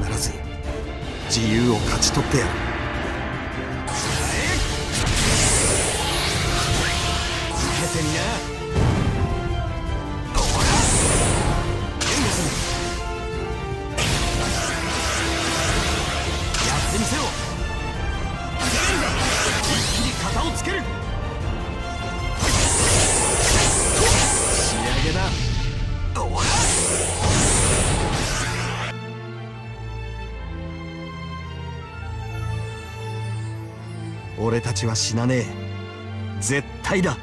ならず自由を勝ち取ってやる。受けてみな。やってみせろ。一気に型をつける。俺たちは死なねえ。絶対だ。